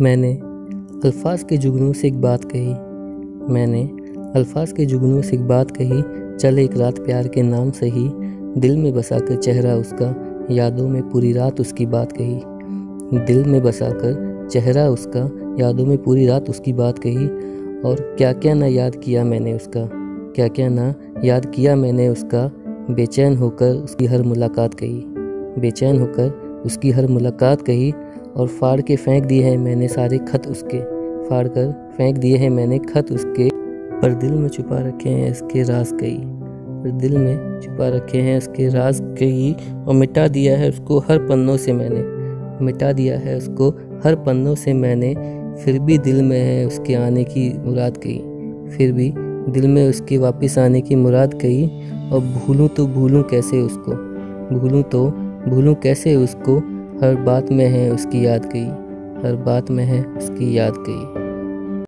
मैंने अल्फाज के जुगनू से एक बात कही। मैंने अल्फाज के जुगनू से एक बात कही, चल एक रात प्यार के नाम से ही दिल में बसा कर चेहरा उसका, यादों में पूरी रात उसकी बात कही। दिल में बसा कर चेहरा उसका, यादों में पूरी रात उसकी बात कही। और क्या क्या ना याद किया मैंने उसका क्या क्या ना याद किया मैंने उसका, बेचैन होकर उसकी हर मुलाकात कही। बेचैन होकर उसकी हर मुलाकात कही और फाड़ के फेंक दिए हैं मैंने सारे खत उसके। फाड़ कर फेंक दिए हैं मैंने खत उसके। पर दिल में छुपा रखे हैं इसके राज कई। पर दिल में छुपा रखे हैं इसके राज कई। और मिटा दिया है उसको हर पन्नों से मैंने। मिटा दिया है उसको हर पन्नों से मैंने। फिर भी दिल में है उसके आने की मुराद कही फिर भी दिल में उसके वापस आने की मुराद कही और भूलूँ तो भूलूँ कैसे उसको? भूलूँ तो भूलूँ कैसे उसको? हर बात में है उसकी याद गई हर बात में है उसकी याद कही